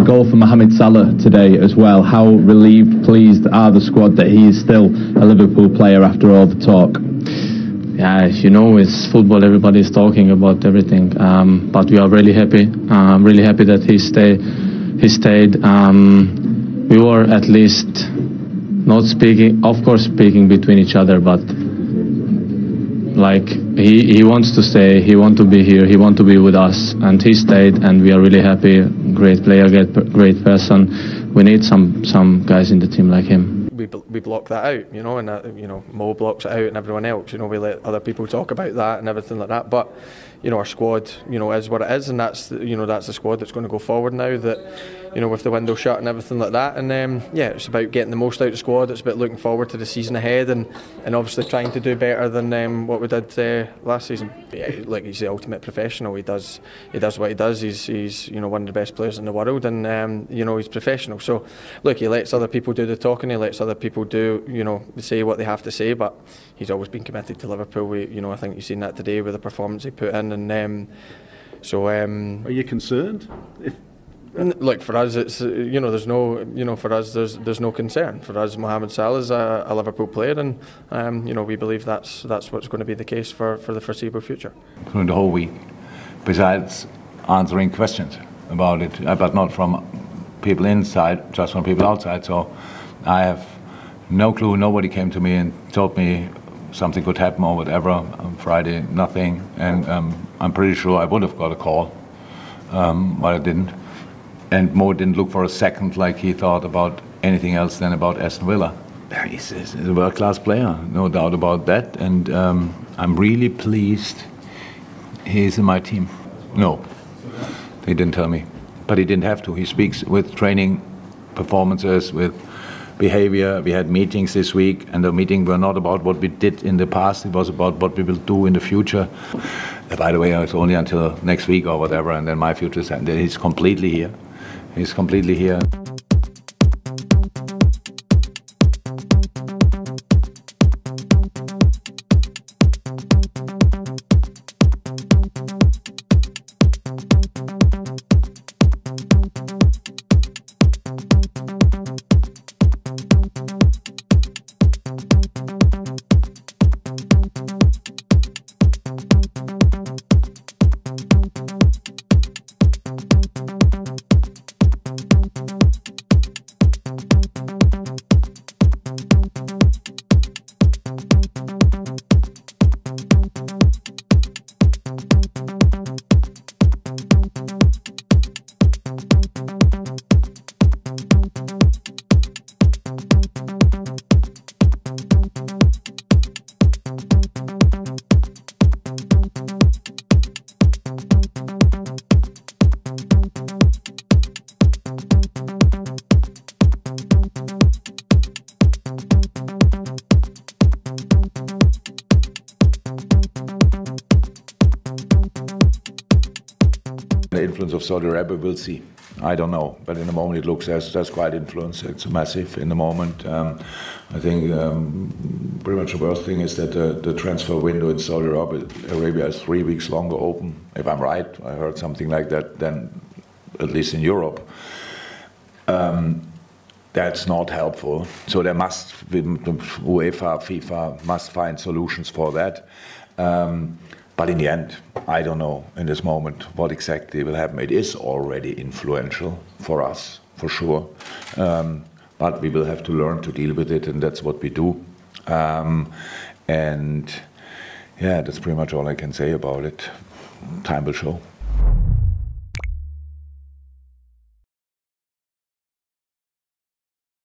a goal for Mohamed Salah today as well. How relieved, pleased are the squad that he is still a Liverpool player after all the talk? Yeah, you know, it's football. Everybody is talking about everything, um, but we are really happy. I'm really happy that he stay. He stayed. Um, we were at least not speaking, of course, speaking between each other, but like he, he wants to stay, he want to be here, he want to be with us, and he stayed, and we are really happy. Great player, great, great person. We need some some guys in the team like him. We, we block that out, you know, and uh, you know Mo blocks it out, and everyone else, you know, we let other people talk about that and everything like that. But you know, our squad, you know, is what it is, and that's you know that's the squad that's going to go forward now. That you know, with the window shut and everything like that. And um, yeah, it's about getting the most out of the squad. It's about looking forward to the season ahead and, and obviously trying to do better than um, what we did uh, last season. Yeah, like he's the ultimate professional. He does he does what he does. He's he's you know one of the best players in the world, and um, you know he's professional. So look, he lets other people do the talking. He lets other people do you know say what they have to say. But he's always been committed to Liverpool. We, you know I think you've seen that today with the performance he put in, and um, so. Um, Are you concerned? If Look for us, it's you know there's no you know for us there's there's no concern for us. Mohamed Salah is a, a Liverpool player, and um, you know we believe that's that's what's going to be the case for, for the foreseeable future. During the whole week, besides answering questions about it, uh, but not from people inside, just from people outside. So I have no clue. Nobody came to me and told me something could happen or whatever on Friday. Nothing, and um, I'm pretty sure I would have got a call, um, but I didn't and Mo didn't look for a second like he thought about anything else than about Aston Villa. He's, he's a world-class player, no doubt about that, and um, I'm really pleased he's in my team. No, he didn't tell me, but he didn't have to. He speaks with training performances, with behavior. We had meetings this week, and the meeting were not about what we did in the past. It was about what we will do in the future. Uh, by the way, it's only until next week or whatever, and then my future is. He's completely here. He's completely here. The influence of Saudi Arabia, we'll see. I don't know, but in the moment it looks as that's quite influence. It's massive in the moment. Um, I think um, pretty much the worst thing is that the, transfer window in Saudi Arabia, Arabia is three weeks longer open. If I'm right, I heard something like that. Then, at least in Europe. Um, that's not helpful. So there must, UEFA, FIFA must find solutions for that. Um, but in the end, I don't know in this moment what exactly will happen. It is already influential for us, for sure. Um, but we will have to learn to deal with it, and that's what we do. Um, and yeah, that's pretty much all I can say about it. Time will show.